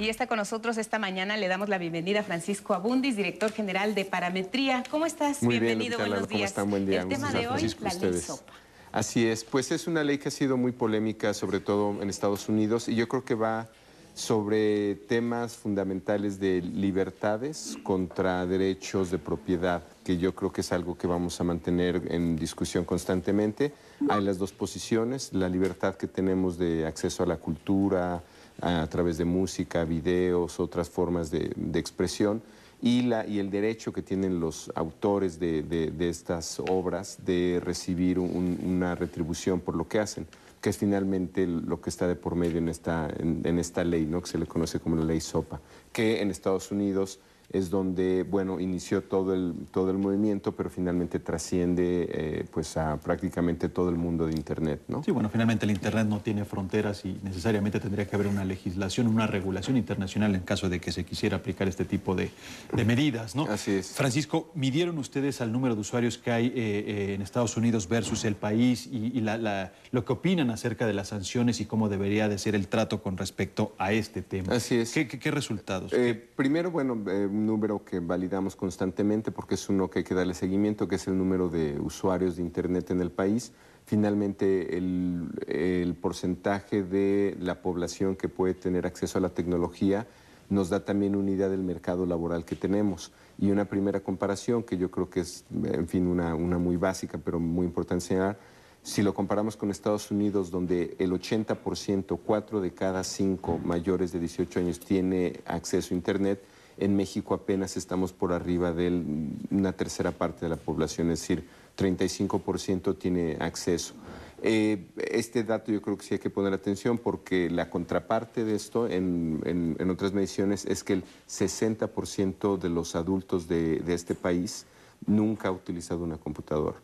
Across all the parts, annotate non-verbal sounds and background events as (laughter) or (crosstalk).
Y está con nosotros esta mañana. Le damos la bienvenida a Francisco Abundis, director general de Parametría. ¿Cómo estás? Muy Bienvenido, bien, buenos ¿Cómo días. están? Buen día. El tema de hoy, la ley. SOPA. Así es, pues es una ley que ha sido muy polémica, sobre todo en Estados Unidos, y yo creo que va sobre temas fundamentales de libertades contra derechos de propiedad, que yo creo que es algo que vamos a mantener en discusión constantemente. Hay las dos posiciones, la libertad que tenemos de acceso a la cultura, a, través de música, videos, otras formas de, de expresión, y, la, y el derecho que tienen los autores de, de- estas obras de recibir un- una retribución por lo que hacen, que es finalmente lo que está de por medio en esta, en, en esta ley, ¿no? que se le conoce como la ley SOPA, que en Estados Unidos es donde, bueno, inició todo el, todo el movimiento, pero finalmente trasciende eh, pues a prácticamente todo el mundo de Internet, ¿no? Sí, bueno, finalmente el Internet no tiene fronteras y necesariamente tendría que haber una legislación, una regulación internacional en caso de que se quisiera aplicar este tipo de, de medidas, ¿no? Así es. Francisco, ¿midieron ustedes al número de usuarios que hay eh, eh, en Estados Unidos versus el país y, y la- la- lo que opinan acerca de las sanciones y cómo debería de ser el trato con respecto a este tema? Así es. ¿Qué, qué- qué resultados? Primero, bueno, número que validamos constantemente porque es uno que hay que darle seguimiento, que es el número de usuarios de Internet en el país. Finalmente, el, porcentaje de la población que puede tener acceso a la tecnología nos da también una idea del mercado laboral que tenemos. Y una primera comparación, que yo creo que es, en fin, una, una muy básica, pero muy importante señalar, si lo comparamos con Estados Unidos, donde el 80%, 4 de cada 5 mayores de 18 años tiene acceso a Internet, en México apenas estamos por arriba de una tercera parte de la población, es decir, 35% tiene acceso. Eh, este dato yo creo que sí hay que poner atención porque la contraparte de esto en, en- en otras mediciones es que el 60% de los adultos de, de este país nunca ha utilizado una computadora.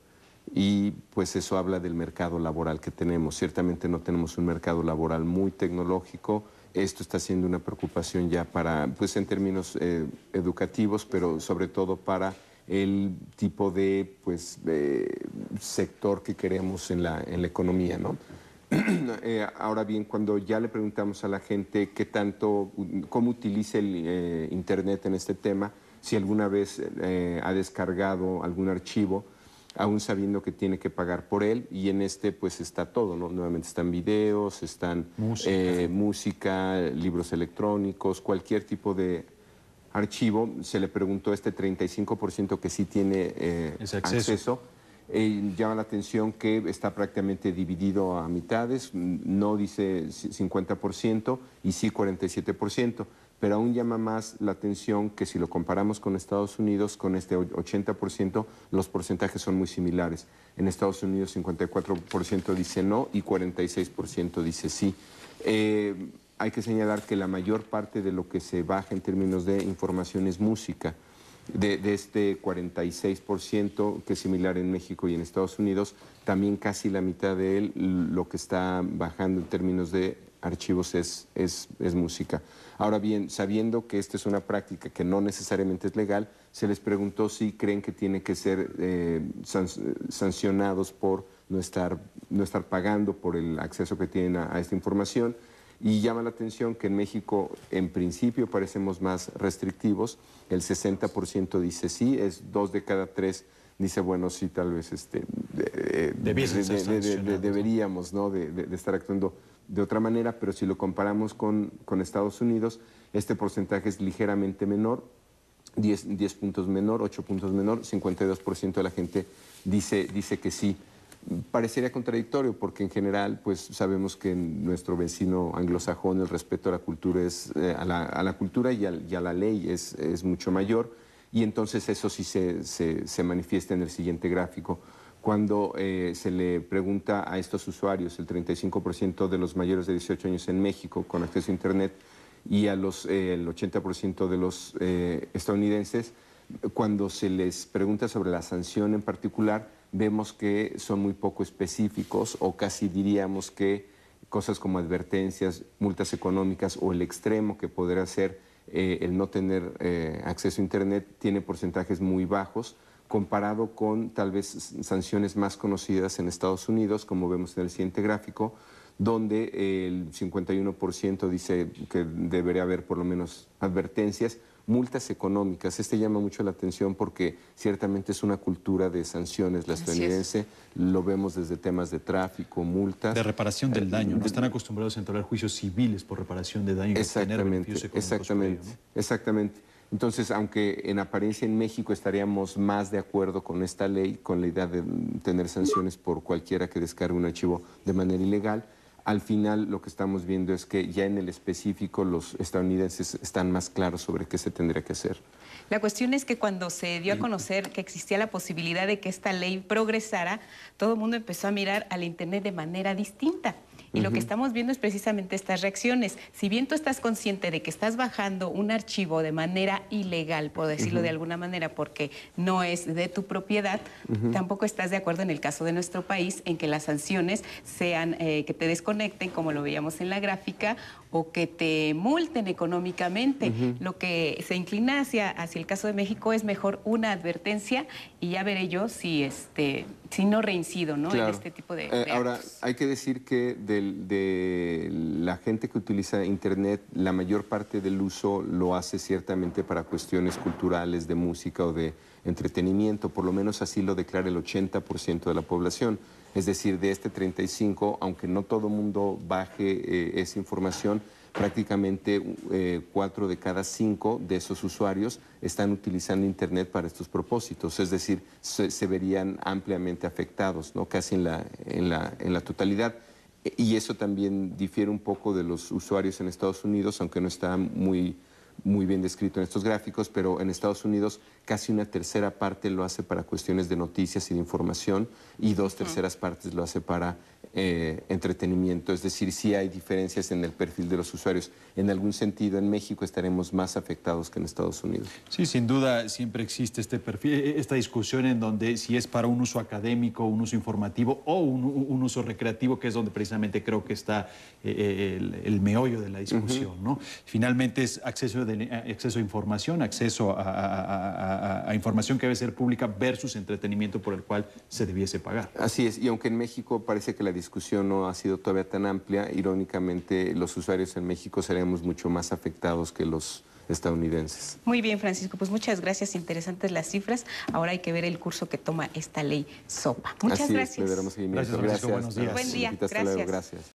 Y pues eso habla del mercado laboral que tenemos. Ciertamente no tenemos un mercado laboral muy tecnológico. Esto está siendo una preocupación ya para, pues en términos eh, educativos, pero sobre todo para el tipo de pues, eh, sector que queremos en la, en la economía, ¿no? (clears throat) Eh, ahora bien, cuando ya le preguntamos a la gente qué tanto, cómo utiliza el Internet en este tema, si alguna vez ha descargado algún archivo, aún sabiendo que tiene que pagar por él, y en este pues está todo, ¿no? Nuevamente están videos, están Música. eh, música, libros electrónicos, cualquier tipo de archivo. Se le preguntó este 35% que sí tiene eh, acceso. acceso. Eh, llama la atención que está prácticamente dividido a mitades, no dice c- 50% y sí 47%, pero aún llama más la atención que si lo comparamos con Estados Unidos, con este o- 80%, los porcentajes son muy similares. En Estados Unidos 54% dice no y 46% dice sí. Eh, hay que señalar que la mayor parte de lo que se baja en términos de información es música. De, de este 46%, que es similar en México y en Estados Unidos, también casi la mitad de él lo que está bajando en términos de archivos es, es, es música. Ahora bien, sabiendo que esta es una práctica que no necesariamente es legal, se les preguntó si creen que tiene que ser eh, san- sancionados por no estar, no estar pagando por el acceso que tienen a- a esta información. Y llama la atención que en México, en principio, parecemos más restrictivos. El 60% dice sí, es dos de cada tres dice, bueno, sí, tal vez este, deberíamos ¿no? de, estar actuando de otra manera, pero si lo comparamos con, con Estados Unidos, este porcentaje es ligeramente menor, 10, 10 puntos menor, 8 puntos menor, 52% de la gente dice, dice que sí. Parecería contradictorio porque en general pues sabemos que en nuestro vecino anglosajón el respeto a la cultura es eh, a, la, a la cultura y, al- y a la ley es, es mucho mayor y entonces eso sí se, se- manifiesta en el siguiente gráfico. Cuando eh, se le pregunta a estos usuarios, el 35% de los mayores de 18 años en México con acceso a Internet y a los, eh, el 80% de los eh, estadounidenses, cuando se les pregunta sobre la sanción en particular, vemos que son muy poco específicos o casi diríamos que cosas como advertencias, multas económicas o el extremo que podrá ser eh, el no tener eh, acceso a Internet tiene porcentajes muy bajos comparado con tal vez sanciones más conocidas en Estados Unidos, como vemos en el siguiente gráfico, donde el 51% dice que debería haber por lo menos advertencias, multas económicas. Este llama mucho la atención porque ciertamente es una cultura de sanciones la estadounidense. Lo vemos desde temas de tráfico, multas. De reparación del daño. No están acostumbrados a entablar juicios civiles por reparación de daño. Exactamente, exactamente, exactamente. Entonces, aunque en apariencia en México estaríamos más de acuerdo con esta ley, con la idea de tener sanciones por cualquiera que descargue un archivo de manera ilegal, al final lo que estamos viendo es que ya en el específico los estadounidenses están más claros sobre qué se tendría que hacer. La cuestión es que cuando se dio a conocer que existía la posibilidad de que esta ley progresara, todo el mundo empezó a mirar al Internet de manera distinta. Y lo que estamos viendo es precisamente estas reacciones. Si bien tú estás consciente de que estás bajando un archivo de manera ilegal, por decirlo de alguna manera, porque no es de tu propiedad, tampoco estás de acuerdo en el caso de nuestro país en que las sanciones sean eh, que te desconecten, como lo veíamos en la gráfica, o que te multen económicamente. Lo que se inclina hacia, hacia el caso de México es mejor una advertencia y ya veré yo si, este, si no reincido ¿no? en este tipo de... Eh, ahora, hay que decir que de la gente que utiliza Internet, la mayor parte del uso lo hace ciertamente para cuestiones culturales, de música o de entretenimiento, por lo menos así lo declara el 80% de la población. Es decir, de este 35, aunque no todo mundo baje eh, esa información, prácticamente eh, cuatro de cada cinco de esos usuarios están utilizando Internet para estos propósitos, es decir, se, verían ampliamente afectados, ¿no? casi en la, en, la, en la totalidad. Y eso también difiere un poco de los usuarios en Estados Unidos, aunque no está muy muy bien descrito en estos gráficos, pero en Estados Unidos casi una tercera parte lo hace para cuestiones de noticias y de información y dos terceras partes lo hace para eh, entretenimiento. Es decir, sí hay diferencias en el perfil de los usuarios. En algún sentido, en México estaremos más afectados que en Estados Unidos. Sí, sin duda siempre existe este perfil, e-, esta discusión en donde si es para un uso académico, un uso informativo o un, uso recreativo, que es donde precisamente creo que está eh, el, meollo de la discusión. ¿no? Finalmente es acceso, de, acceso a información, acceso a, información que debe ser pública versus entretenimiento por el cual se debiese pagar. Así es, y aunque en México parece que la discusión no ha sido todavía tan amplia, irónicamente los usuarios en México seremos mucho más afectados que los estadounidenses. Muy bien, Francisco, pues muchas gracias, interesantes las cifras. Ahora hay que ver el curso que toma esta ley SOPA. Muchas gracias. le daremos seguimiento. Gracias, Buenos días. Buen día. gracias. gracias.